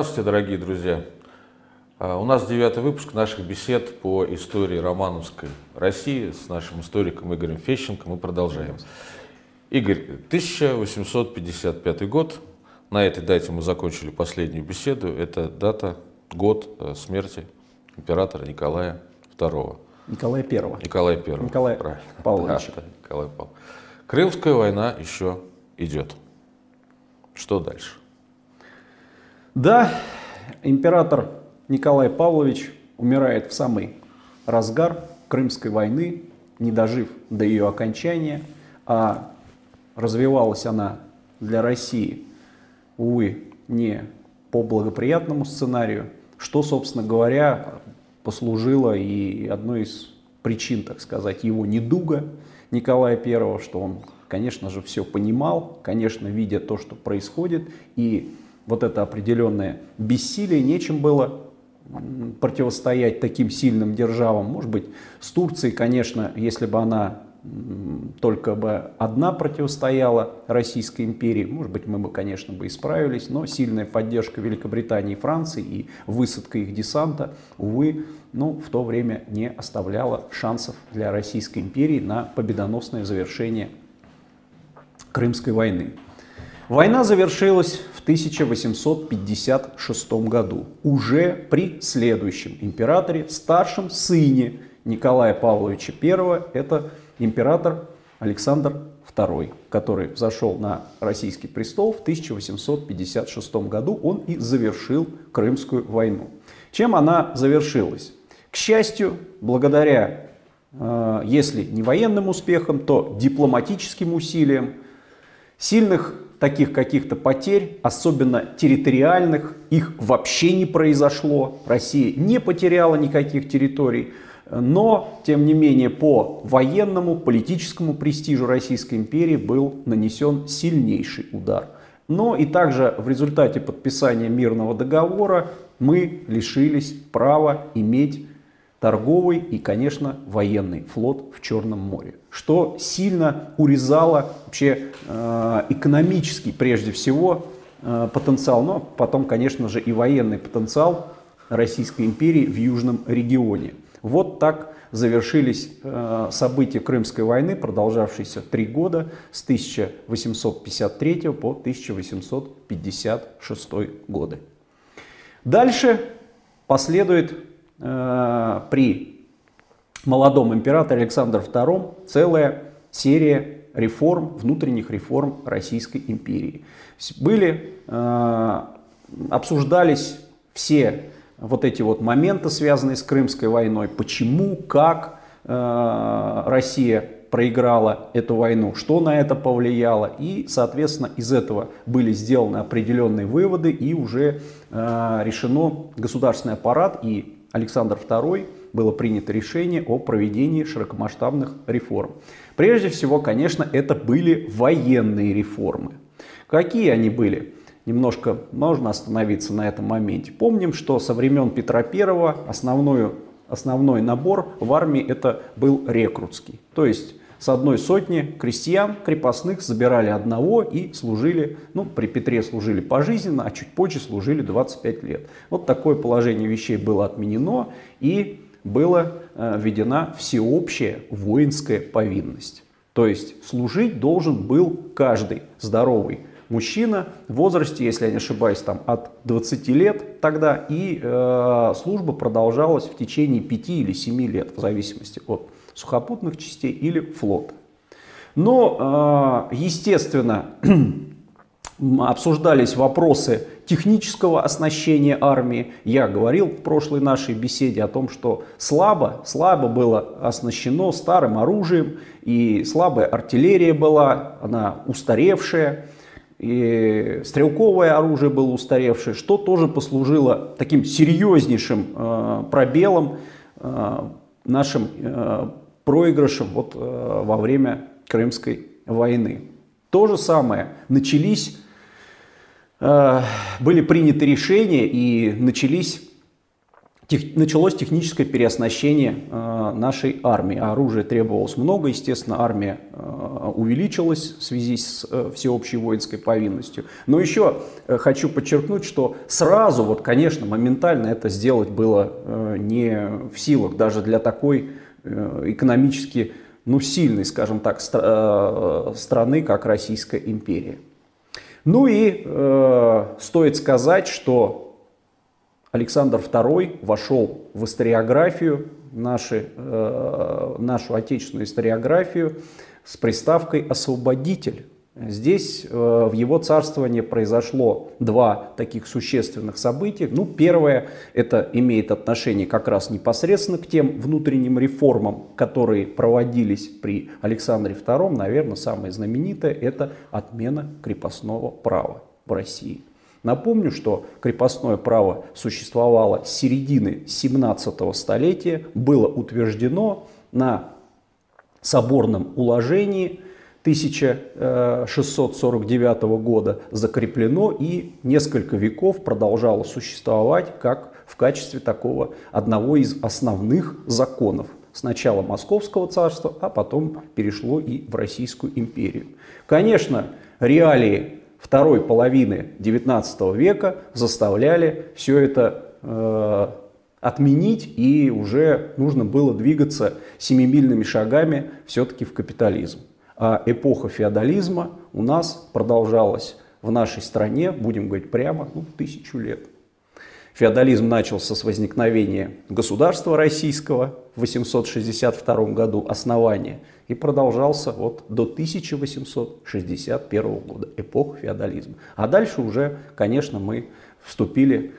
Здравствуйте, дорогие друзья. А, у нас девятый выпуск наших бесед по истории Романовской России с нашим историком Игорем Фещенко. Мы продолжаем. Игорь, 1855 год. На этой дате мы закончили последнюю беседу. Это дата, год э, смерти императора Николая II. Николая I. Николая I. Николая Правильно. Павловича. Да, да, Николай Павлович. Крымская война еще идет. Что дальше? Да, император Николай Павлович умирает в самый разгар Крымской войны, не дожив до ее окончания, а развивалась она для России, увы, не по благоприятному сценарию, что, собственно говоря, послужило и одной из причин, так сказать, его недуга Николая I, что он, конечно же, все понимал, конечно, видя то, что происходит, и вот это определенное бессилие, нечем было противостоять таким сильным державам. Может быть, с Турцией, конечно, если бы она только бы одна противостояла Российской империи, может быть, мы бы, конечно, бы исправились, но сильная поддержка Великобритании и Франции и высадка их десанта, увы, ну, в то время не оставляла шансов для Российской империи на победоносное завершение Крымской войны. Война завершилась в 1856 году, уже при следующем императоре, старшем сыне Николая Павловича I, это император Александр II, который взошел на российский престол в 1856 году, он и завершил Крымскую войну. Чем она завершилась? К счастью, благодаря, э, если не военным успехам, то дипломатическим усилиям, сильных таких каких-то потерь, особенно территориальных, их вообще не произошло. Россия не потеряла никаких территорий. Но, тем не менее, по военному, политическому престижу Российской империи был нанесен сильнейший удар. Но и также в результате подписания мирного договора мы лишились права иметь торговый и, конечно, военный флот в Черном море, что сильно урезало вообще э, экономический, прежде всего, э, потенциал, но потом, конечно же, и военный потенциал Российской империи в Южном регионе. Вот так завершились э, события Крымской войны, продолжавшиеся три года с 1853 по 1856 годы. Дальше последует э, при молодом императоре Александре II целая серия реформ, внутренних реформ Российской империи. Были, э, обсуждались все вот эти вот моменты, связанные с Крымской войной, почему, как э, Россия проиграла эту войну, что на это повлияло. И, соответственно, из этого были сделаны определенные выводы и уже э, решено государственный аппарат и Александр II было принято решение о проведении широкомасштабных реформ. Прежде всего, конечно, это были военные реформы. Какие они были? немножко можно остановиться на этом моменте. Помним, что со времен Петра I основной, основной набор в армии это был рекрутский. То есть с одной сотни крестьян, крепостных забирали одного и служили, ну, при Петре служили пожизненно, а чуть позже служили 25 лет. Вот такое положение вещей было отменено и была э, введена всеобщая воинская повинность. То есть служить должен был каждый здоровый мужчина в возрасте, если я не ошибаюсь, там от 20 лет тогда, и э, служба продолжалась в течение 5 или 7 лет, в зависимости от сухопутных частей или флота. Но, э, естественно, обсуждались вопросы технического оснащения армии. Я говорил в прошлой нашей беседе о том, что слабо, слабо было оснащено старым оружием, и слабая артиллерия была, она устаревшая и стрелковое оружие было устаревшее, что тоже послужило таким серьезнейшим э, пробелом, э, нашим э, проигрышем вот, э, во время Крымской войны. То же самое, начались, э, были приняты решения и начались тех, началось техническое переоснащение э, нашей армии. Оружия требовалось много, естественно, армия э, увеличилась в связи с э, всеобщей воинской повинностью. Но еще э, хочу подчеркнуть, что сразу, вот, конечно, моментально это сделать было э, не в силах даже для такой э, экономически ну, сильной, скажем так, стра- э, страны, как Российская империя. Ну и э, стоит сказать, что Александр II вошел в историографию, наши, э, нашу отечественную историографию с приставкой «освободитель». Здесь э, в его царствовании произошло два таких существенных события. Ну, первое, это имеет отношение как раз непосредственно к тем внутренним реформам, которые проводились при Александре II. Наверное, самое знаменитое – это отмена крепостного права в России. Напомню, что крепостное право существовало с середины 17 столетия, было утверждено на соборном уложении 1649 года, закреплено и несколько веков продолжало существовать как в качестве такого одного из основных законов. Сначала Московского царства, а потом перешло и в Российскую империю. Конечно, реалии второй половины XIX века заставляли все это э, отменить, и уже нужно было двигаться семимильными шагами все-таки в капитализм. А эпоха феодализма у нас продолжалась в нашей стране, будем говорить прямо, ну, тысячу лет. Феодализм начался с возникновения государства российского в 862 году, основания, и продолжался вот до 1861 года, эпоха феодализма. А дальше уже, конечно, мы вступили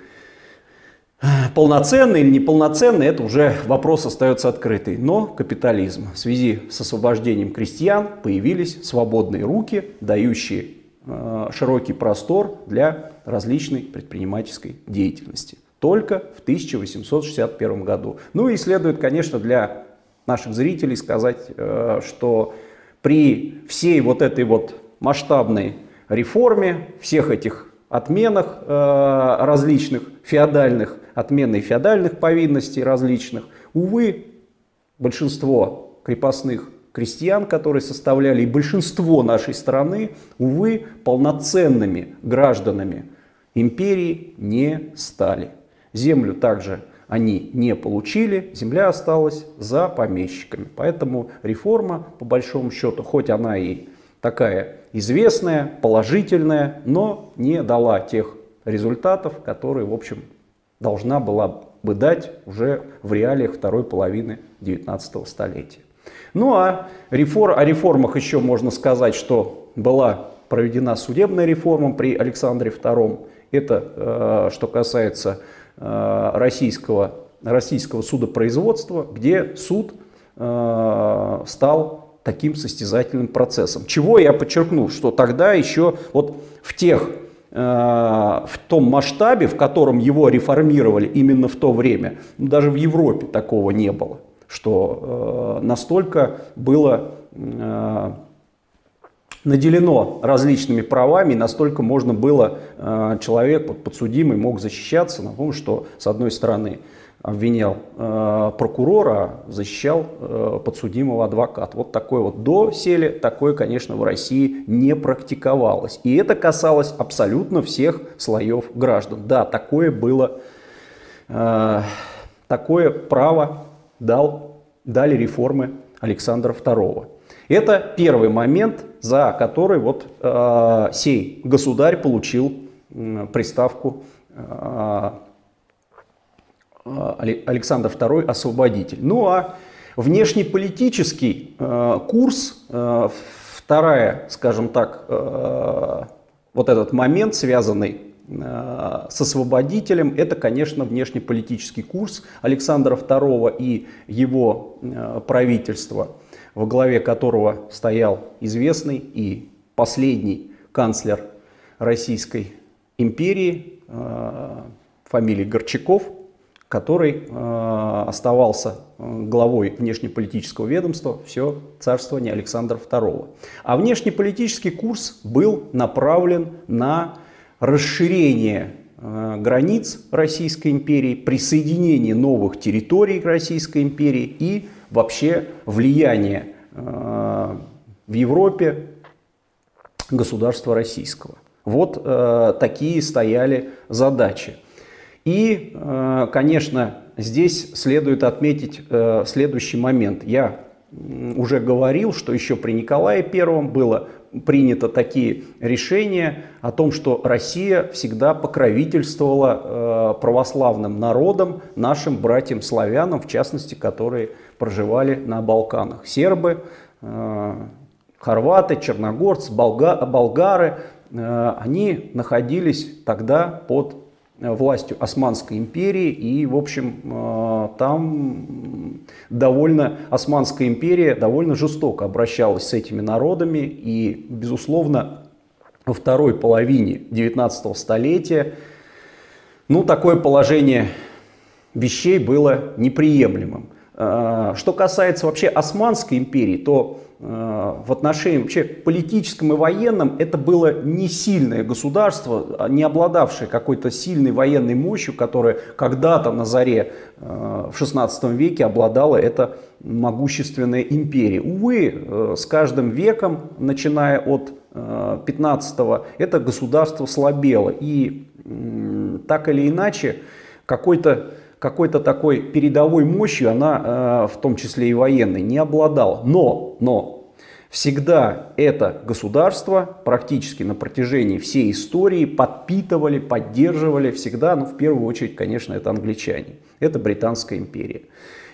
полноценный или неполноценный, это уже вопрос остается открытый. Но капитализм в связи с освобождением крестьян появились свободные руки, дающие э, широкий простор для различной предпринимательской деятельности. Только в 1861 году. Ну и следует, конечно, для наших зрителей сказать, э, что при всей вот этой вот масштабной реформе, всех этих отменах э, различных феодальных, отмены феодальных повинностей различных, увы, большинство крепостных крестьян, которые составляли и большинство нашей страны, увы, полноценными гражданами империи не стали. Землю также они не получили, земля осталась за помещиками. Поэтому реформа, по большому счету, хоть она и такая известная, положительная, но не дала тех результатов, которые, в общем, должна была бы дать уже в реалиях второй половины 19 столетия. Ну а реформ, о реформах еще можно сказать, что была проведена судебная реформа при Александре II. Это э, что касается российского, российского судопроизводства, где суд э, стал таким состязательным процессом. Чего я подчеркну, что тогда еще вот в тех э, в том масштабе, в котором его реформировали именно в то время, ну, даже в Европе такого не было, что настолько было наделено различными правами, настолько можно было, э, человек подсудимый мог защищаться, напомню, что с одной стороны обвинял э, прокурора, защищал э, подсудимого адвокат. Вот такое вот до сели, такое, конечно, в России не практиковалось. И это касалось абсолютно всех слоев граждан. Да, такое было, такое право дал, дали реформы Александра II. Это первый момент, за который вот э, сей государь получил э, приставку э, Александр II освободитель. Ну а внешнеполитический э, курс, э, вторая, скажем так, э, вот этот момент, связанный э, с освободителем, это, конечно, внешнеполитический курс Александра II и его э, правительства – во главе которого стоял известный и последний канцлер Российской империи, э, фамилии Горчаков, который э, оставался э, главой внешнеполитического ведомства все царствование Александра II. А внешнеполитический курс был направлен на расширение границ Российской империи, присоединение новых территорий Российской империи и вообще влияние э, в Европе государства российского. Вот э, такие стояли задачи. И, э, конечно, здесь следует отметить э, следующий момент. Я уже говорил, что еще при Николае Первом было принято такие решения о том, что Россия всегда покровительствовала э, православным народам, нашим братьям-славянам, в частности, которые проживали на Балканах. Сербы, э, хорваты, черногорцы, болга, болгары, э, они находились тогда под властью Османской империи, и, в общем, э, там довольно Османская империя довольно жестоко обращалась с этими народами, и, безусловно, во второй половине 19 столетия, ну, такое положение вещей было неприемлемым. Э, что касается вообще Османской империи, то в отношении вообще политическом и военном это было не сильное государство, а не обладавшее какой-то сильной военной мощью, которая когда-то на заре э, в 16 веке обладала эта могущественная империя. Увы, э, с каждым веком, начиная от 15-го, это государство слабело. И так или иначе, какой-то какой-то такой передовой мощью она, э, в том числе и военной, не обладала. Но, но всегда это государство практически на протяжении всей истории подпитывали, поддерживали всегда, ну в первую очередь, конечно, это англичане, это Британская империя.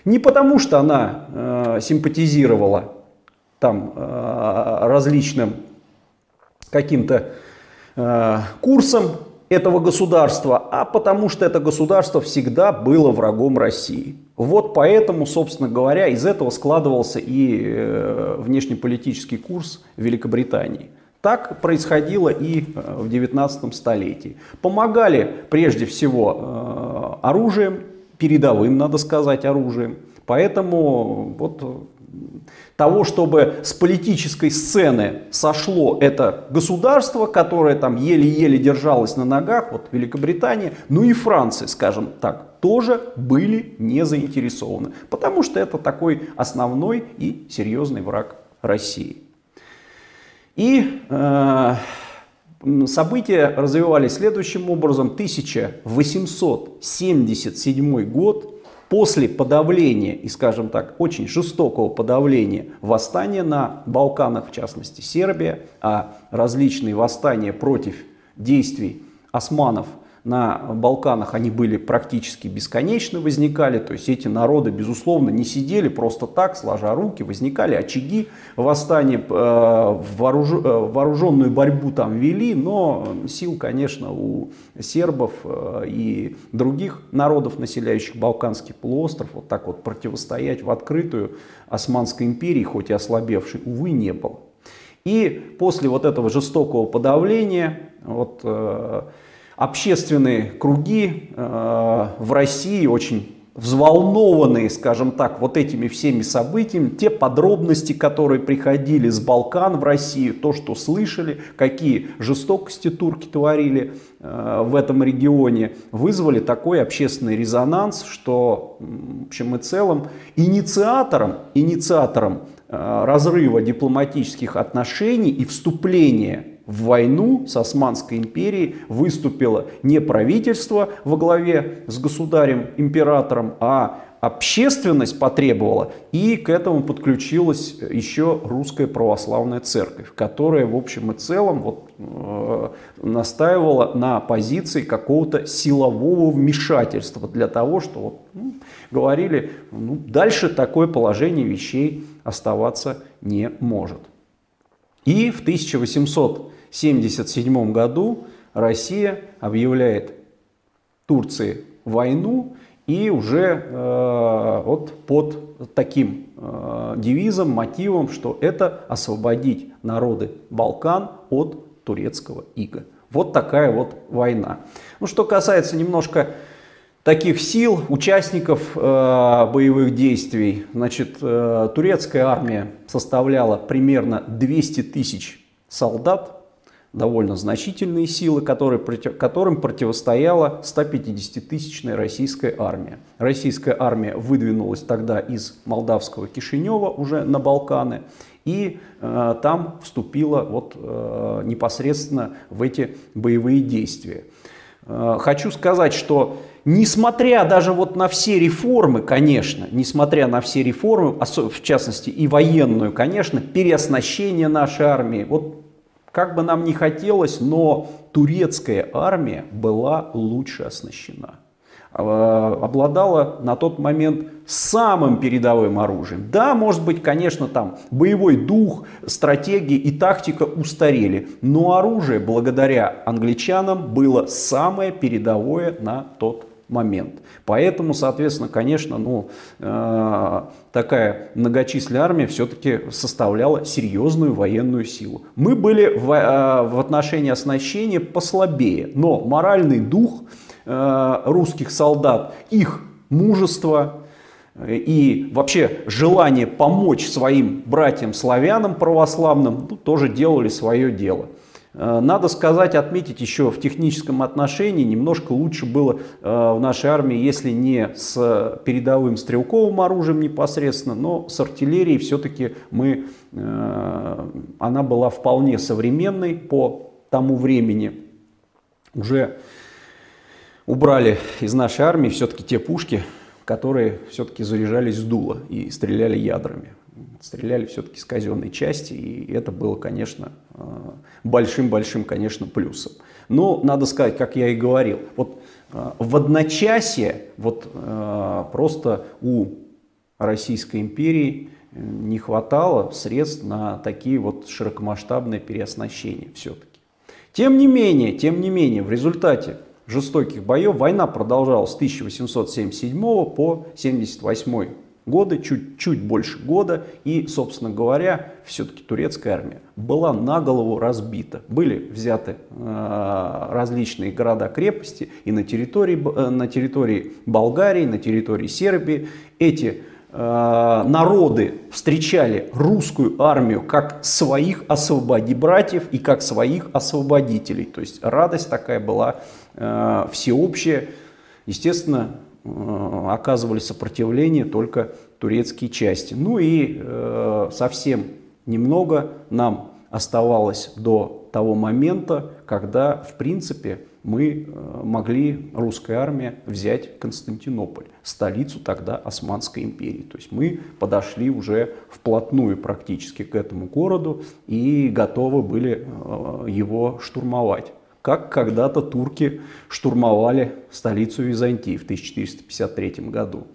Не потому, что она э, симпатизировала там э, различным каким-то э, курсом этого государства, а потому что это государство всегда было врагом России. Вот поэтому, собственно говоря, из этого складывался и э, внешнеполитический курс Великобритании. Так происходило и э, в 19 столетии. Помогали прежде всего э, оружием, передовым, надо сказать, оружием. Поэтому вот того, чтобы с политической сцены сошло это государство, которое там еле-еле держалось на ногах, вот Великобритания, ну и Франция, скажем так, тоже были не заинтересованы, потому что это такой основной и серьезный враг России. И э, события развивались следующим образом. 1877 год После подавления, и скажем так, очень жестокого подавления восстания на Балканах, в частности Сербия, а различные восстания против действий османов – на Балканах они были практически бесконечно возникали, то есть эти народы, безусловно, не сидели просто так, сложа руки, возникали очаги восстания, э, вооруж... Э, вооруженную борьбу там вели, но сил, конечно, у сербов э, и других народов, населяющих Балканский полуостров, вот так вот противостоять в открытую Османской империи, хоть и ослабевшей, увы, не было. И после вот этого жестокого подавления, вот, общественные круги э, в России очень взволнованные, скажем так, вот этими всеми событиями, те подробности, которые приходили с Балкан в Россию, то, что слышали, какие жестокости турки творили э, в этом регионе, вызвали такой общественный резонанс, что, в общем и целом, инициатором, инициатором э, разрыва дипломатических отношений и вступления в войну с Османской империей выступило не правительство во главе с государем-императором, а общественность потребовала, и к этому подключилась еще русская православная церковь, которая в общем и целом вот, э, настаивала на позиции какого-то силового вмешательства для того, что вот, ну, говорили, ну, дальше такое положение вещей оставаться не может. И в 1800 1977 году Россия объявляет Турции войну и уже э, вот под таким э, девизом, мотивом, что это освободить народы Балкан от турецкого ига. Вот такая вот война. Ну, что касается немножко таких сил, участников э, боевых действий, значит, э, турецкая армия составляла примерно 200 тысяч солдат, довольно значительные силы, которые, которым противостояла 150-тысячная российская армия. Российская армия выдвинулась тогда из молдавского Кишинева уже на Балканы и э, там вступила вот, э, непосредственно в эти боевые действия. Э, хочу сказать, что несмотря даже вот на все реформы, конечно, несмотря на все реформы, в частности и военную, конечно, переоснащение нашей армии, вот как бы нам ни хотелось, но турецкая армия была лучше оснащена. А, обладала на тот момент самым передовым оружием. Да, может быть, конечно, там боевой дух, стратегия и тактика устарели, но оружие благодаря англичанам было самое передовое на тот момент. Поэтому, соответственно, конечно, ну, э, такая многочисленная армия все-таки составляла серьезную военную силу. Мы были в, э, в отношении оснащения послабее, но моральный дух э, русских солдат, их мужество, э, и вообще желание помочь своим братьям-славянам православным ну, тоже делали свое дело. Э, надо сказать, отметить еще в техническом отношении, немножко лучше было э, в нашей армии, если не с передовым стрелковым оружием непосредственно, но с артиллерией все-таки мы, э, она была вполне современной по тому времени. Уже убрали из нашей армии все-таки те пушки, которые все-таки заряжались с дула и стреляли ядрами стреляли все-таки с казенной части, и это было, конечно, э, большим-большим, конечно, плюсом. Но надо сказать, как я и говорил, вот э, в одночасье вот э, просто у Российской империи не хватало средств на такие вот широкомасштабные переоснащения все-таки. Тем не менее, тем не менее, в результате жестоких боев война продолжалась с 1877 по 1978 годы, чуть-чуть больше года, и, собственно говоря, все-таки турецкая армия была на голову разбита. Были взяты э, различные города-крепости и на территории, э, на территории Болгарии, на территории Сербии. Эти э, народы встречали русскую армию как своих освободи братьев и как своих освободителей. То есть радость такая была э, всеобщая. Естественно, оказывали сопротивление только турецкие части. Ну и э, совсем немного нам оставалось до того момента, когда, в принципе, мы э, могли, русская армия, взять Константинополь, столицу тогда Османской империи. То есть мы подошли уже вплотную практически к этому городу и готовы были его штурмовать как когда-то турки штурмовали столицу Византии в 1453 году.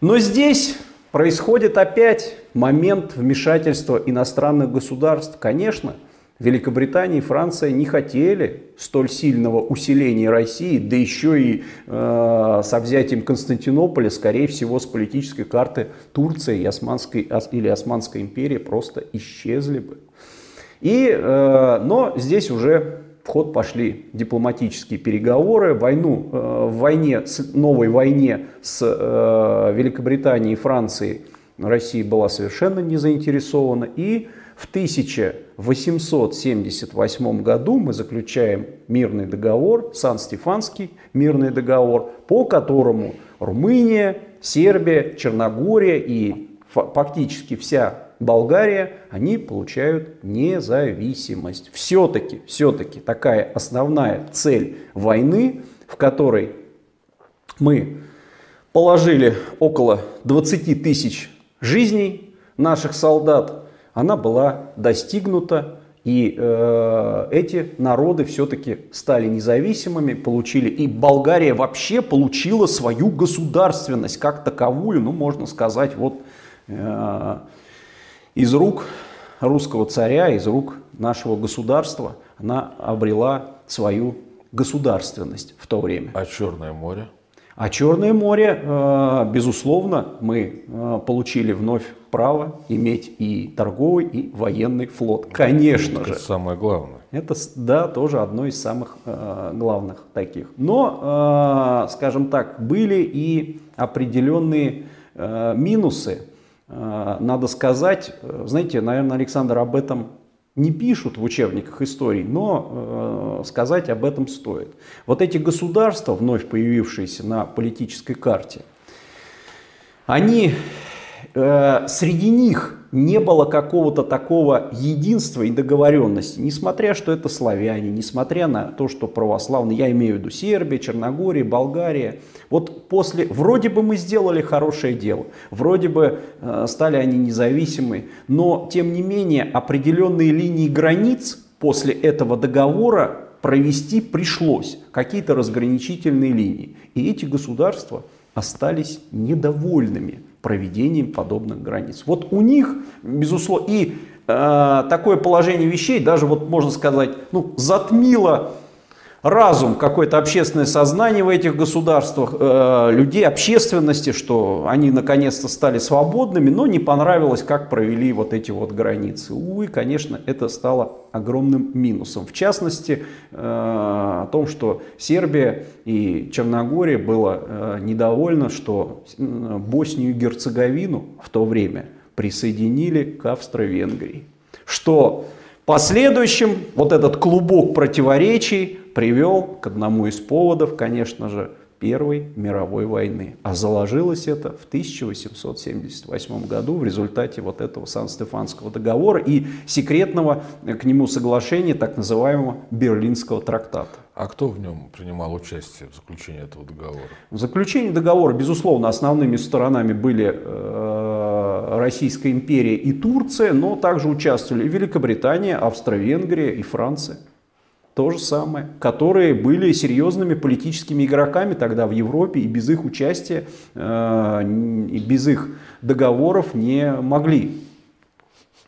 Но здесь происходит опять момент вмешательства иностранных государств. Конечно, Великобритания и Франция не хотели столь сильного усиления России, да еще и э, со взятием Константинополя, скорее всего, с политической карты Турции и Османской, или Османской империи просто исчезли бы. И, э, но здесь уже в ход пошли дипломатические переговоры. Войну, э, в войне, новой войне с э, Великобританией и Францией Россия была совершенно не заинтересована. И в 1878 году мы заключаем мирный договор, Сан-Стефанский мирный договор, по которому Румыния, Сербия, Черногория и фактически вся Болгария, они получают независимость. Все-таки, все-таки такая основная цель войны, в которой мы положили около 20 тысяч жизней наших солдат, она была достигнута. И э, эти народы все-таки стали независимыми, получили, и Болгария вообще получила свою государственность как таковую, ну можно сказать, вот э, из рук русского царя, из рук нашего государства, она обрела свою государственность в то время. А Черное море? А Черное море, э, безусловно, мы э, получили вновь право иметь и торговый, и военный флот. Конечно Это же. Это самое главное. Это, да, тоже одно из самых э, главных таких. Но, скажем так, были и определенные минусы надо сказать, э, знаете, наверное, Александр об этом не пишут в учебниках истории, но э, сказать об этом стоит. Вот эти государства, вновь появившиеся на политической карте, они, э, среди них не было какого-то такого единства и договоренности, несмотря что это славяне, несмотря на то, что православные, я имею в виду Сербия, Черногория, Болгария. Вот после, вроде бы мы сделали хорошее дело, вроде бы э, стали они независимы, но тем не менее определенные линии границ после этого договора провести пришлось, какие-то разграничительные линии. И эти государства остались недовольными проведением подобных границ. Вот у них, безусловно, и э, такое положение вещей даже, вот можно сказать, ну, затмило разум, какое-то общественное сознание в этих государствах, э, людей, общественности, что они наконец-то стали свободными, но не понравилось, как провели вот эти вот границы. Увы, конечно, это стало огромным минусом. В частности, э, о том, что Сербия и Черногория было э, недовольна, что Боснию и Герцеговину в то время присоединили к Австро-Венгрии. Что последующим вот этот клубок противоречий привел к одному из поводов, конечно же, Первой мировой войны. А заложилось это в 1878 году в результате вот этого Сан-Стефанского договора и секретного к нему соглашения, так называемого Берлинского трактата. А кто в нем принимал участие в заключении этого договора? В заключении договора, безусловно, основными сторонами были э, Российская империя и Турция, но также участвовали и Великобритания, Австро-Венгрия и Франция то же самое, которые были серьезными политическими игроками тогда в Европе и без их участия, э, без их договоров не могли.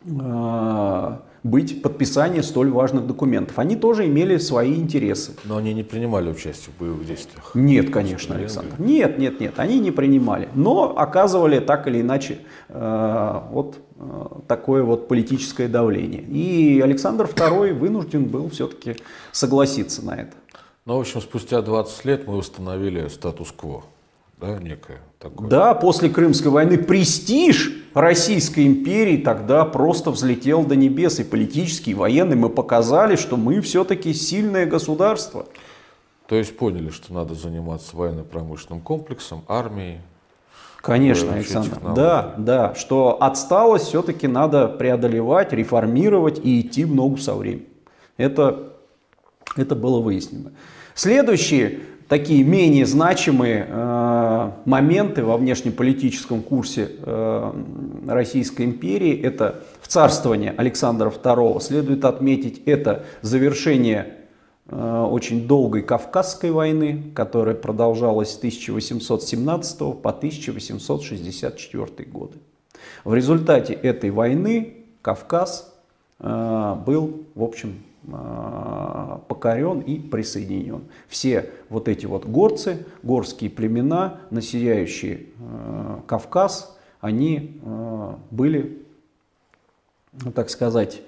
Э, быть подписание столь важных документов. Они тоже имели свои интересы. Но они не принимали участие в боевых действиях? Нет, конечно, Александр. Нет, нет, нет, они не принимали. Но оказывали так или иначе э, вот э, такое вот политическое давление. И Александр II вынужден был все-таки согласиться на это. Ну, в общем, спустя 20 лет мы восстановили статус-кво да, некое такое. Да, после Крымской войны престиж Российской империи тогда просто взлетел до небес. И политический, и военный мы показали, что мы все-таки сильное государство. То есть поняли, что надо заниматься военно-промышленным комплексом, армией. Конечно, Александр. Да, да, что отсталость все-таки надо преодолевать, реформировать и идти в ногу со временем. Это, это было выяснено. Следующие такие менее значимые э, моменты во внешнеполитическом курсе э, Российской империи, это в царствование Александра II, следует отметить, это завершение э, очень долгой Кавказской войны, которая продолжалась с 1817 по 1864 годы. В результате этой войны Кавказ э, был, в общем, покорен и присоединен. Все вот эти вот горцы, горские племена, населяющие а, Кавказ, они а, были, так сказать,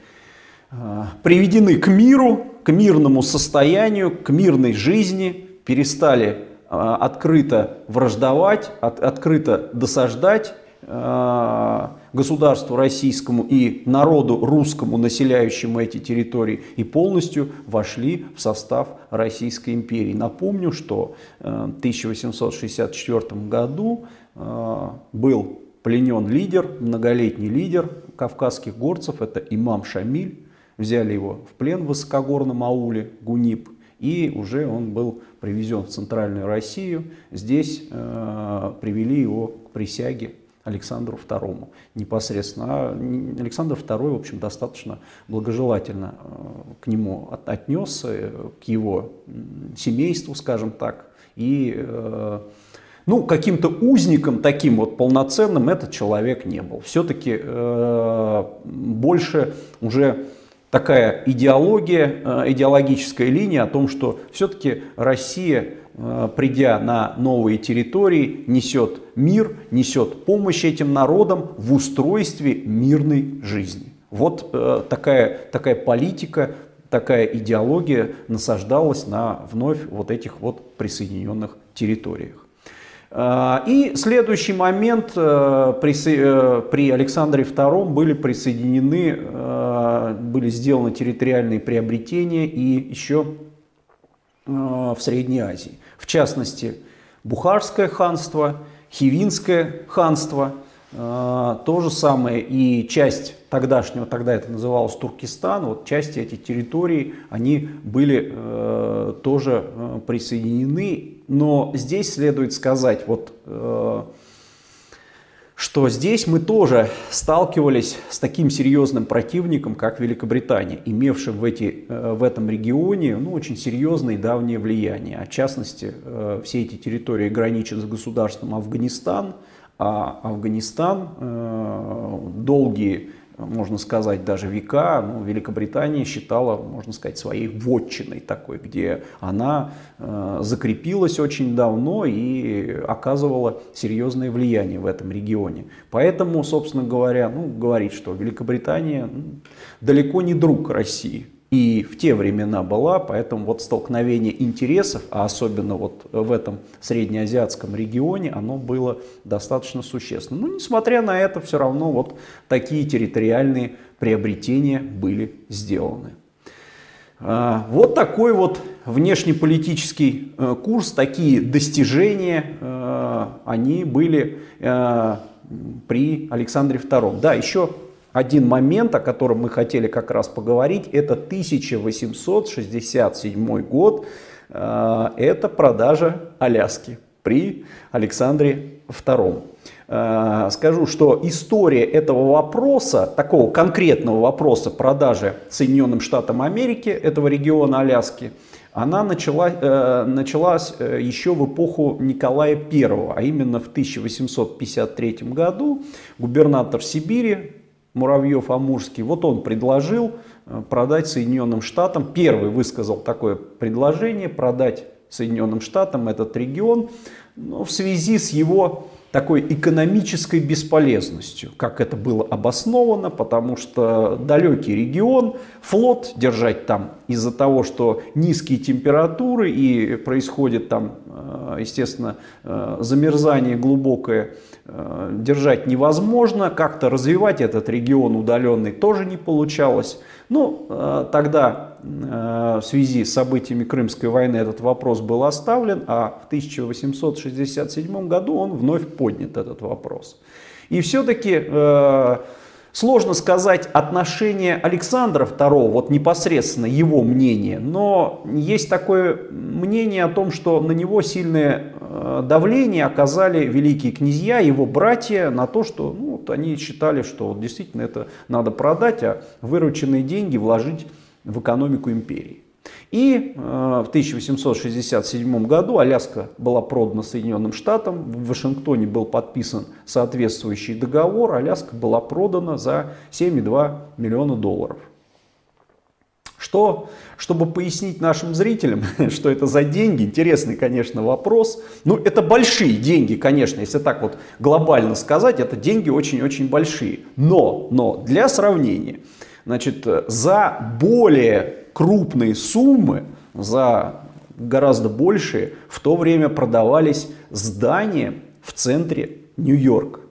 приведены к миру, к мирному состоянию, к мирной жизни, перестали открыто враждовать, от, открыто досаждать государству российскому и народу русскому, населяющему эти территории, и полностью вошли в состав Российской империи. Напомню, что э, в 1864 году э, был пленен лидер, многолетний лидер кавказских горцев, это имам Шамиль. Взяли его в плен в высокогорном ауле Гунип, и уже он был привезен в Центральную Россию. Здесь э, привели его к присяге Александру II непосредственно. А Александр II, в общем, достаточно благожелательно э, к нему отнесся, э, к его семейству, скажем так. И э, ну, каким-то узником таким вот полноценным этот человек не был. Все-таки больше уже такая идеология, идеологическая линия о том, что все-таки Россия придя на новые территории, несет мир, несет помощь этим народам в устройстве мирной жизни. Вот э, такая, такая политика, такая идеология насаждалась на вновь вот этих вот присоединенных территориях. Э, и следующий момент, при Александре II были присоединены были сделаны территориальные приобретения и еще в Средней Азии. В частности, Бухарское ханство, Хивинское ханство, то же самое и часть тогдашнего, тогда это называлось Туркестан, вот части этих территорий, они были э, тоже э, присоединены. Но здесь следует сказать, вот, э, что здесь мы тоже сталкивались с таким серьезным противником, как Великобритания, имевшим в, эти, э, в этом регионе ну, очень серьезное и давнее влияние. А в частности, э, все эти территории граничат с государством Афганистан, а Афганистан э, долгие можно сказать, даже века, ну, Великобритания считала, можно сказать, своей вотчиной такой, где она э, закрепилась очень давно и оказывала серьезное влияние в этом регионе. Поэтому, собственно говоря, ну, говорить, что Великобритания ну, далеко не друг России и в те времена была, поэтому вот столкновение интересов, а особенно вот в этом среднеазиатском регионе, оно было достаточно существенно. Но несмотря на это, все равно вот такие территориальные приобретения были сделаны. А, вот такой вот внешнеполитический э, курс, такие достижения, э, они были э, при Александре II. Да, еще один момент, о котором мы хотели как раз поговорить, это 1867 год, э, это продажа Аляски при Александре II. Э, скажу, что история этого вопроса, такого конкретного вопроса продажи Соединенным Штатам Америки, этого региона Аляски, она начала, э, началась еще в эпоху Николая I, а именно в 1853 году губернатор Сибири Муравьев-Амурский, вот он предложил э, продать Соединенным Штатам, первый высказал такое предложение, продать Соединенным Штатам этот регион, но в связи с его такой экономической бесполезностью, как это было обосновано, потому что далекий регион, флот держать там из-за того, что низкие температуры и происходит там, э, естественно, э, замерзание глубокое, держать невозможно, как-то развивать этот регион удаленный тоже не получалось. Ну, тогда в связи с событиями Крымской войны этот вопрос был оставлен, а в 1867 году он вновь поднят, этот вопрос. И все-таки Сложно сказать отношение Александра II, вот непосредственно его мнение, но есть такое мнение о том, что на него сильное э, давление оказали великие князья, его братья, на то, что ну, вот они считали, что вот действительно это надо продать, а вырученные деньги вложить в экономику империи. И э, в 1867 году Аляска была продана Соединенным Штатам, в Вашингтоне был подписан соответствующий договор, Аляска была продана за 7,2 миллиона долларов. Что, чтобы пояснить нашим зрителям, что это за деньги, интересный, конечно, вопрос. Ну, это большие деньги, конечно, если так вот глобально сказать, это деньги очень-очень большие. Но, но для сравнения, значит, за более крупные суммы, за гораздо большие, в то время продавались здания в центре Нью-Йорка.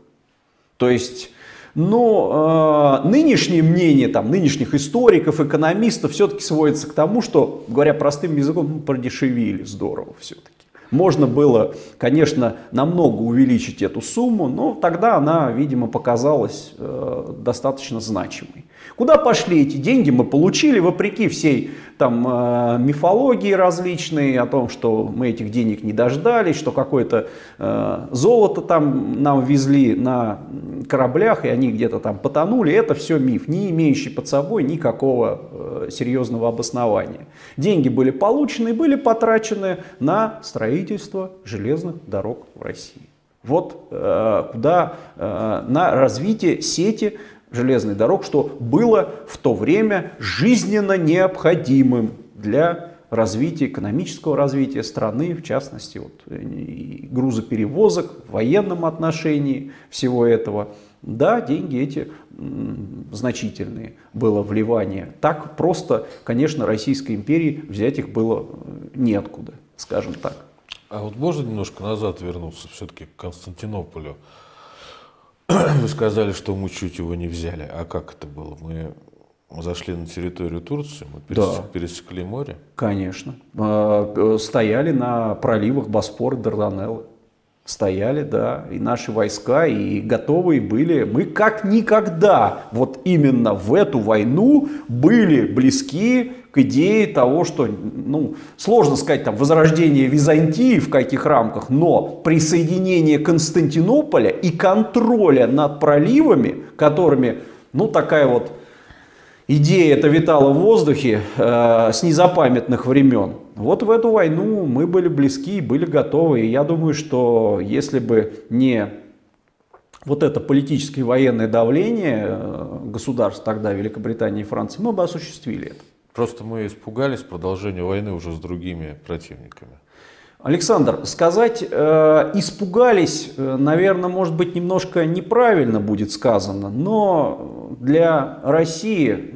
То есть, но э, нынешнее мнение там, нынешних историков, экономистов все-таки сводится к тому, что, говоря простым языком, ну, продешевили здорово все-таки. Можно было, конечно, намного увеличить эту сумму, но тогда она, видимо, показалась э, достаточно значимой. Куда пошли эти деньги, мы получили, вопреки всей там э, мифологии различной, о том, что мы этих денег не дождались, что какое-то э, золото там нам везли на кораблях, и они где-то там потонули. Это все миф, не имеющий под собой никакого э, серьезного обоснования. Деньги были получены и были потрачены на строительство железных дорог в России. Вот э, куда э, на развитие сети железных дорог, что было в то время жизненно необходимым для развития, экономического развития страны, в частности, вот, грузоперевозок, в военном отношении всего этого. Да, деньги эти значительные было вливание. Так просто, конечно, Российской империи взять их было э, неоткуда, скажем так. А вот можно немножко назад вернуться все-таки к Константинополю? Вы сказали, что мы чуть его не взяли. А как это было? Мы Мы зашли на территорию Турции, мы пересек, да. пересекли море. Конечно. А, стояли на проливах Боспор и Дарданеллы. Стояли, да, и наши войска, и готовые были. Мы как никогда вот именно в эту войну были близки к идее того, что, ну, сложно сказать, там, возрождение Византии в каких рамках, но присоединение Константинополя и контроля над проливами, которыми, ну, такая вот идея это витала в воздухе э, с незапамятных времен. Вот в эту войну мы были близки и были готовы. И я думаю, что если бы не вот это политическое и военное давление э, государств тогда Великобритании и Франции, мы бы осуществили это. Просто мы испугались продолжения войны уже с другими противниками. Александр, сказать э, испугались, э, наверное, может быть немножко неправильно будет сказано, но для России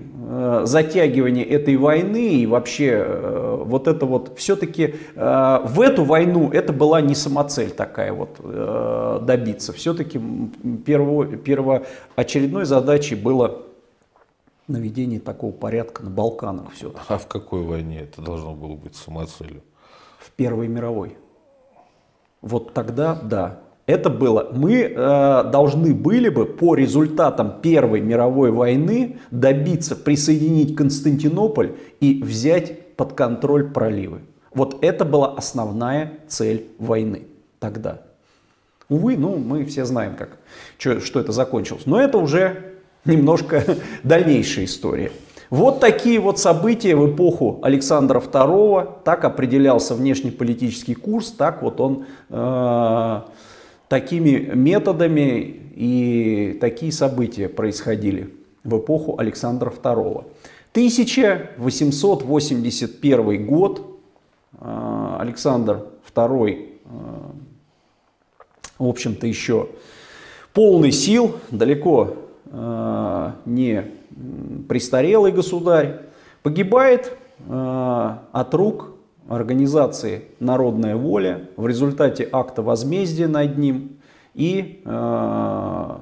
затягивание этой войны и вообще э, вот это вот все-таки э, в эту войну это была не самоцель такая вот э, добиться. Все-таки перво, первоочередной задачей было наведение такого порядка на Балканах все-таки. А в какой войне это должно было быть самоцелью? в Первой мировой. Вот тогда, да, это было. Мы э, должны были бы по результатам Первой мировой войны добиться присоединить Константинополь и взять под контроль проливы. Вот это была основная цель войны тогда. Увы, ну мы все знаем, как, что, что это закончилось. Но это уже немножко дальнейшая история. Вот такие вот события в эпоху Александра II. Так определялся внешнеполитический курс, так вот он э, такими методами и такие события происходили в эпоху Александра II. 1881 год. Э, Александр II, э, в общем-то, еще полный сил, далеко э, не престарелый государь, погибает от рук организации «Народная воля» в результате акта возмездия над ним. И э,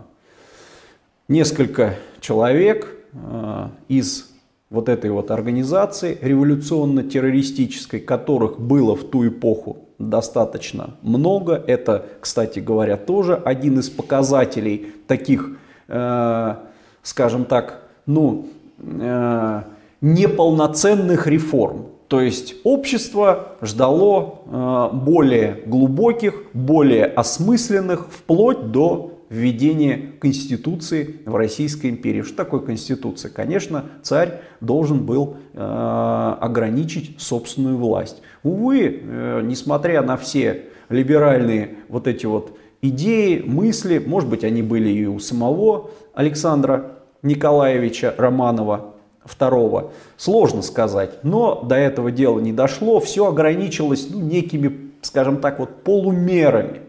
несколько человек э, из вот этой вот организации революционно-террористической, которых было в ту эпоху достаточно много. Это, кстати говоря, тоже один из показателей таких, э, скажем так, ну, э, неполноценных реформ. То есть общество ждало э, более глубоких, более осмысленных, вплоть до введения Конституции в Российской империи. Что такое Конституция? Конечно, царь должен был э, ограничить собственную власть. Увы, э, несмотря на все либеральные вот эти вот идеи, мысли, может быть, они были и у самого Александра Николаевича Романова II, сложно сказать. Но до этого дела не дошло, все ограничилось ну, некими, скажем так, вот полумерами.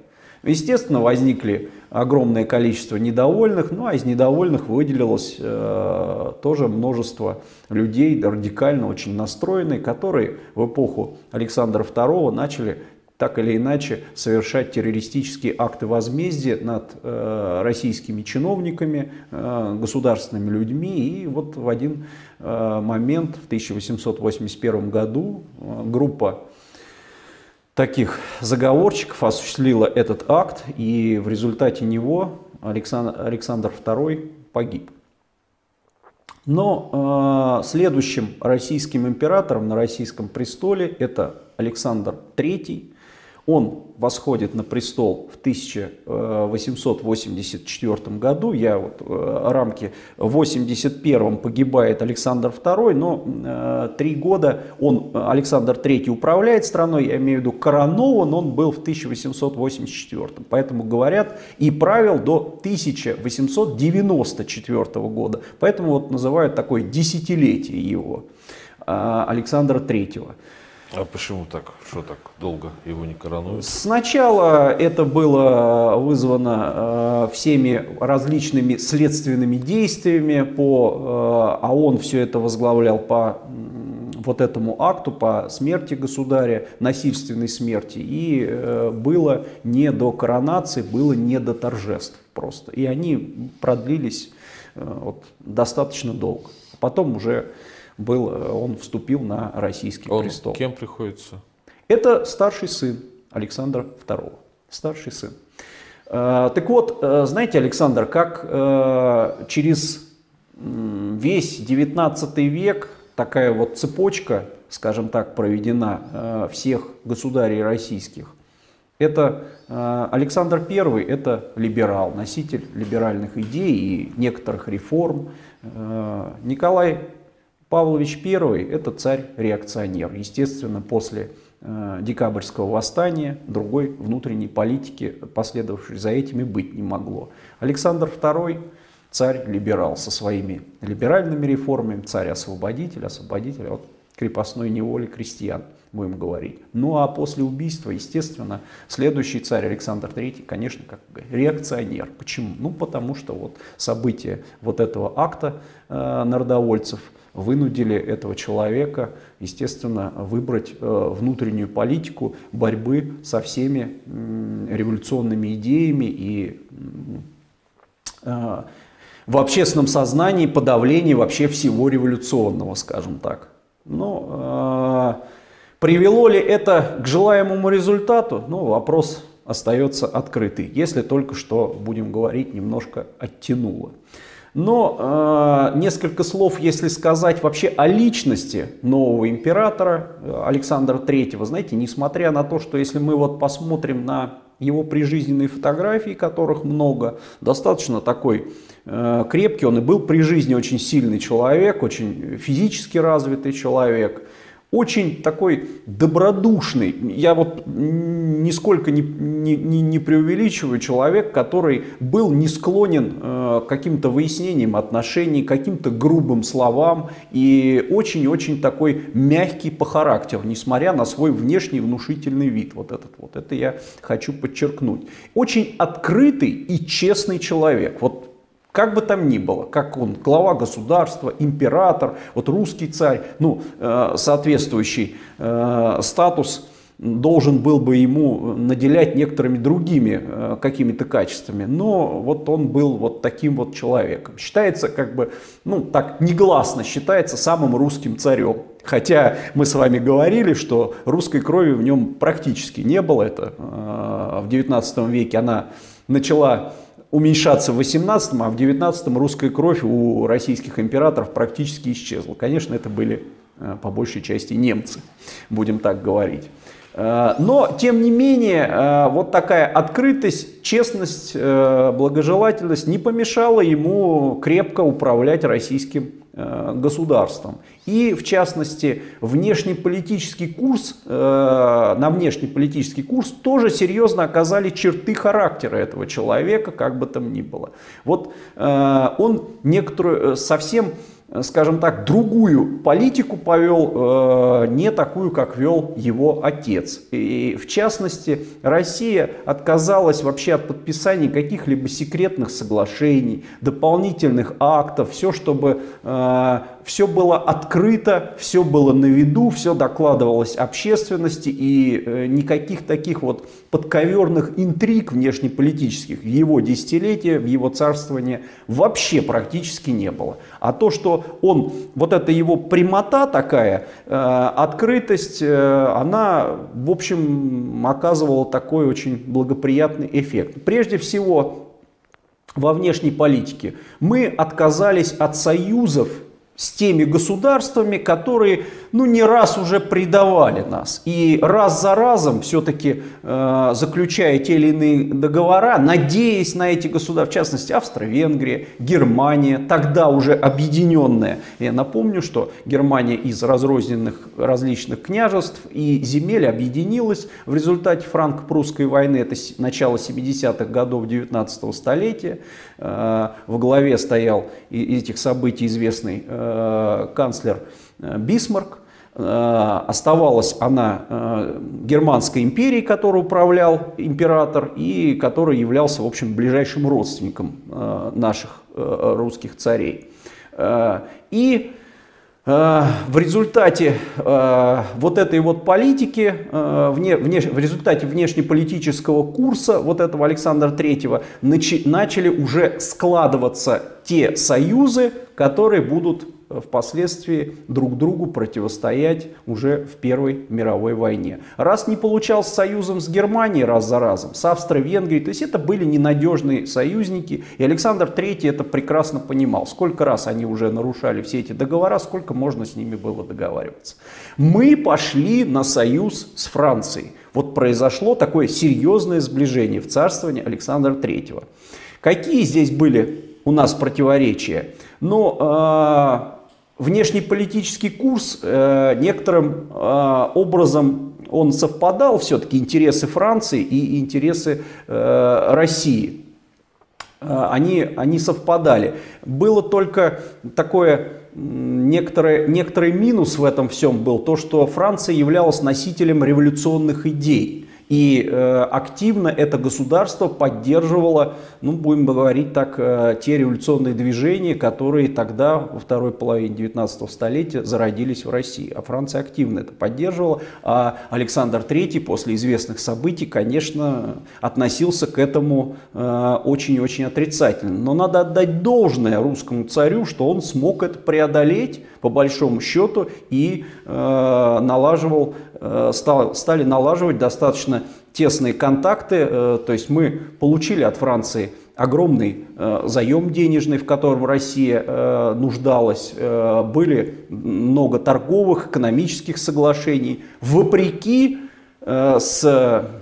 Естественно, возникли огромное количество недовольных, ну а из недовольных выделилось э, тоже множество людей радикально очень настроенные, которые в эпоху Александра II начали так или иначе совершать террористические акты возмездия над э, российскими чиновниками, э, государственными людьми. И вот в один э, момент, в 1881 году, э, группа таких заговорщиков осуществила этот акт, и в результате него Александр, Александр II погиб. Но э, следующим российским императором на российском престоле это Александр III, он восходит на престол в 1884 году. Я вот э, рамки в 81 погибает Александр II, но э, три года он, Александр III управляет страной, я имею в виду коронован он был в 1884. Поэтому говорят и правил до 1894 года. Поэтому вот называют такое десятилетие его э, Александра III. А почему так? Что так долго его не коронуют? Сначала это было вызвано э, всеми различными следственными действиями, по, э, а он все это возглавлял по вот этому акту, по смерти государя, насильственной смерти. И э, было не до коронации, было не до торжеств просто. И они продлились вот, достаточно долго. потом уже был, он вступил на российский он престол. кем приходится? Это старший сын Александра II. Старший сын. Так вот, знаете, Александр, как через весь 19 век такая вот цепочка, скажем так, проведена э, всех государей российских. Это э, Александр I, это либерал, носитель либеральных идей и некоторых реформ. Э, Николай Павлович I, это царь-реакционер. Естественно, после декабрьского восстания другой внутренней политики, последовавшей за этими, быть не могло. Александр II царь-либерал со своими либеральными реформами, царь-освободитель, освободитель от крепостной неволи крестьян, будем говорить. Ну а после убийства, естественно, следующий царь Александр III, конечно, как реакционер. Почему? Ну потому что вот события вот этого акта э, народовольцев вынудили этого человека, естественно, выбрать э, внутреннюю политику борьбы со всеми революционными идеями и э, в общественном сознании подавление вообще всего революционного, скажем так. Но э, привело ли это к желаемому результату? Ну, вопрос остается открытый, если только что, будем говорить, немножко оттянуло. Но э, несколько слов, если сказать вообще о личности нового императора э, Александра III, знаете, несмотря на то, что если мы вот посмотрим на его прижизненные фотографии, которых много, достаточно такой Э, крепкий, он и был при жизни очень сильный человек, очень физически развитый человек, очень такой добродушный. Я вот нисколько не, не, не, преувеличиваю человек, который был не склонен э, каким-то выяснениям отношений, каким-то грубым словам и очень-очень такой мягкий по характеру, несмотря на свой внешний внушительный вид. Вот этот вот, это я хочу подчеркнуть. Очень открытый и честный человек. Вот как бы там ни было, как он, глава государства, император, вот русский царь, ну, э, соответствующий э, статус должен был бы ему наделять некоторыми другими э, какими-то качествами, но вот он был вот таким вот человеком. Считается как бы, ну так негласно считается самым русским царем. Хотя мы с вами говорили, что русской крови в нем практически не было. Это в 19 веке она начала уменьшаться в 18 а в 19 русская кровь у российских императоров практически исчезла. Конечно, это были э, по большей части немцы, будем так говорить. Э, но, тем не менее, э, вот такая открытость, честность, благожелательность не помешала ему крепко управлять российским Э, государством. И, в частности, внешнеполитический курс, э, на внешнеполитический курс тоже серьезно оказали черты характера этого человека, как бы там ни было. Вот э, он некоторую, совсем скажем так, другую политику повел, не такую, как вел его отец. И в частности, Россия отказалась вообще от подписания каких-либо секретных соглашений, дополнительных актов, все, чтобы все было открыто, все было на виду, все докладывалось общественности, и э, никаких таких вот подковерных интриг внешнеполитических в его десятилетие, в его царствование вообще практически не было. А то, что он, вот эта его прямота такая, э, открытость, э, она, в общем, оказывала такой очень благоприятный эффект. Прежде всего, во внешней политике мы отказались от союзов с теми государствами, которые ну, не раз уже предавали нас. И раз за разом все-таки э, заключая те или иные договора, надеясь на эти государства, в частности Австро-Венгрия, Германия, тогда уже объединенная. Я напомню, что Германия из разрозненных различных княжеств и земель объединилась в результате франко-прусской войны, это начало 70-х годов 19 столетия. Э, в главе стоял этих событий известный э, канцлер э, Бисмарк. Оставалась она Германской империей, которой управлял император и который являлся, в общем, ближайшим родственником наших русских царей. И Э, в результате э, вот этой вот политики, э, в результате внешнеполитического курса вот этого Александра Третьего начали уже складываться те союзы, которые будут впоследствии друг другу противостоять уже в Первой мировой войне. Раз не получал с союзом с Германией раз за разом, с Австро-Венгрией, то есть это были ненадежные союзники, и Александр III это прекрасно понимал. Сколько раз они уже нарушали все эти договора, сколько можно с ними было договариваться. Мы пошли на союз с Францией. Вот произошло такое серьезное сближение в царствовании Александра III. Какие здесь были у нас противоречия? Ну, э, внешнеполитический курс э, некоторым э, образом он совпадал все-таки интересы Франции и интересы э, России. Э, они, они совпадали. Было только такое некоторый, некоторый минус в этом всем был то, что Франция являлась носителем революционных идей. И э, активно это государство поддерживало, ну, будем говорить так, э, те революционные движения, которые тогда, во второй половине 19 столетия, зародились в России. А Франция активно это поддерживала. А Александр III после известных событий, конечно, относился к этому э, очень-очень отрицательно. Но надо отдать должное русскому царю, что он смог это преодолеть, по большому счету, и э, налаживал Э, стали налаживать достаточно тесные контакты. Э, то есть мы получили от Франции огромный э, заем денежный, в котором Россия нуждалась. Были много торговых, экономических соглашений. Вопреки с Э,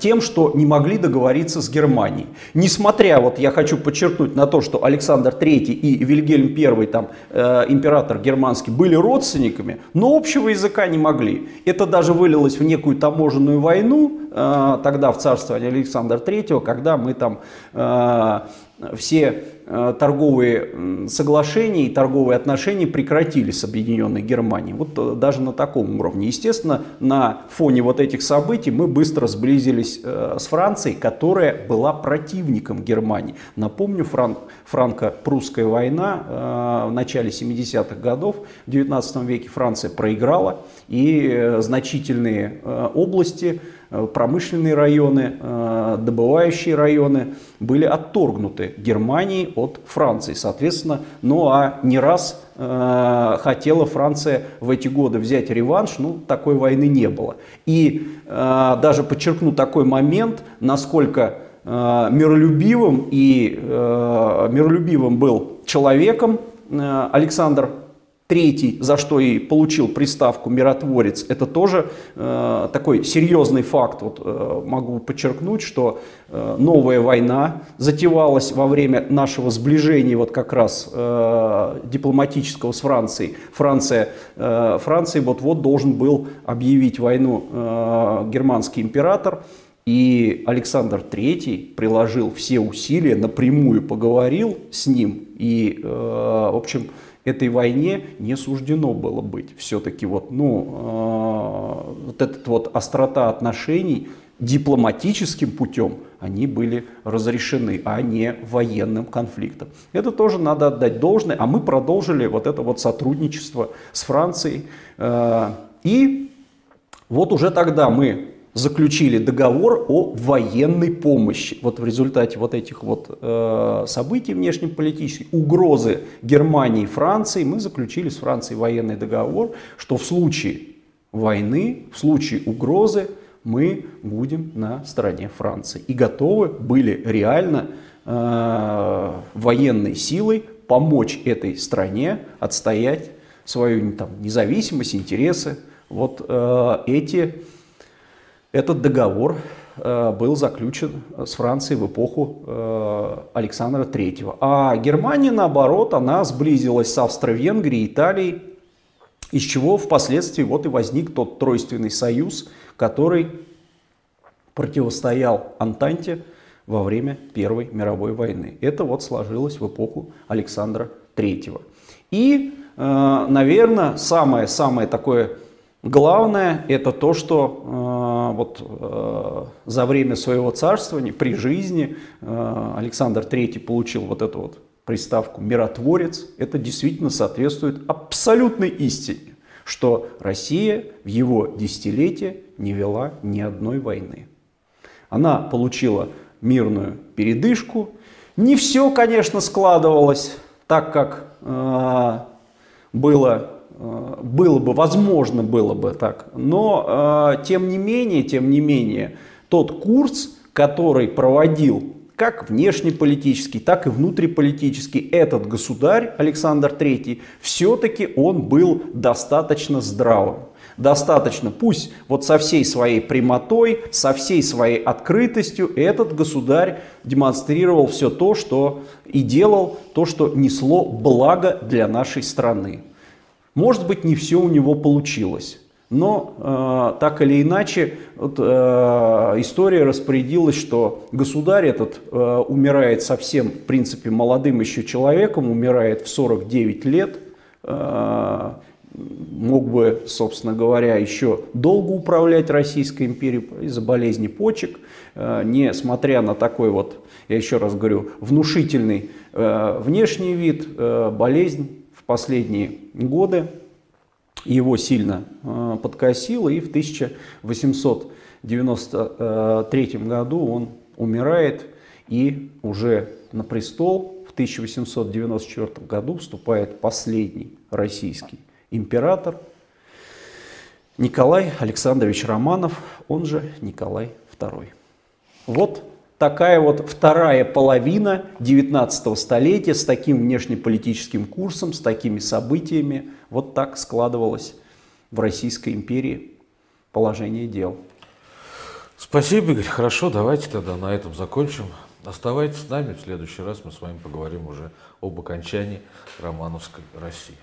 тем, что не могли договориться с Германией. Несмотря, вот я хочу подчеркнуть на то, что Александр III и Вильгельм I, там, э, император германский, были родственниками, но общего языка не могли. Это даже вылилось в некую таможенную войну, э, тогда в царствовании Александра III, когда мы там э, все э, торговые соглашения и торговые отношения прекратились с Объединенной Германией. Вот э, даже на таком уровне. Естественно, на фоне вот этих событий мы быстро сблизились э, с Францией, которая была противником Германии. Напомню, фран франко-прусская война в начале 70-х годов в 19 веке Франция проиграла, и значительные области промышленные районы, добывающие районы были отторгнуты Германией от Франции. Соответственно, ну а не раз э, хотела Франция в эти годы взять реванш, ну такой войны не было. И даже подчеркну такой момент, насколько миролюбивым и миролюбивым был человеком Александр Третий, за что и получил приставку «миротворец», это тоже э, такой серьезный факт. Вот, э, могу подчеркнуть, что э, новая война затевалась во время нашего сближения вот как раз э, дипломатического с Францией. Франция, э, Франции вот-вот должен был объявить войну э, германский император. И Александр III приложил все усилия, напрямую поговорил с ним и, э, в общем, этой войне не суждено было быть. Все-таки вот, ну, э, вот эта вот острота отношений дипломатическим путем они были разрешены, а не военным конфликтом. Это тоже надо отдать должное, а мы продолжили вот это вот сотрудничество с Францией. Э, и вот уже тогда мы заключили договор о военной помощи. Вот в результате вот этих вот э, событий внешнеполитических, угрозы Германии и Франции, мы заключили с Францией военный договор, что в случае войны, в случае угрозы мы будем на стороне Франции. И готовы были реально э, военной силой помочь этой стране отстоять свою там, независимость, интересы. Вот э, эти этот договор э, был заключен с Францией в эпоху э, Александра III. А Германия, наоборот, она сблизилась с Австро-Венгрией, Италией, из чего впоследствии вот и возник тот тройственный союз, который противостоял Антанте во время Первой мировой войны. Это вот сложилось в эпоху Александра III. И, э, наверное, самое-самое такое Главное это то, что э, вот, э, за время своего царствования, при жизни, э, Александр III получил вот эту вот приставку «миротворец». Это действительно соответствует абсолютной истине, что Россия в его десятилетие не вела ни одной войны. Она получила мирную передышку. Не все, конечно, складывалось так как э, было, было бы, возможно было бы так. Но э, тем не менее, тем не менее, тот курс, который проводил как внешнеполитический, так и внутриполитический этот государь Александр III, все-таки он был достаточно здравым достаточно, пусть вот со всей своей прямотой, со всей своей открытостью этот государь демонстрировал все то, что и делал, то, что несло благо для нашей страны. Может быть, не все у него получилось. Но э, так или иначе, вот, э, история распорядилась, что государь этот э, умирает совсем, в принципе, молодым еще человеком, умирает в 49 лет. Э, мог бы, собственно говоря, еще долго управлять Российской империей из-за болезни почек, э, несмотря на такой вот, я еще раз говорю, внушительный э, внешний вид, э, болезнь последние годы его сильно подкосила, и в 1893 году он умирает и уже на престол в 1894 году вступает последний российский император Николай Александрович Романов, он же Николай II. Вот такая вот вторая половина 19 столетия с таким внешнеполитическим курсом, с такими событиями. Вот так складывалось в Российской империи положение дел. Спасибо, Игорь. Хорошо, давайте тогда на этом закончим. Оставайтесь с нами. В следующий раз мы с вами поговорим уже об окончании Романовской России.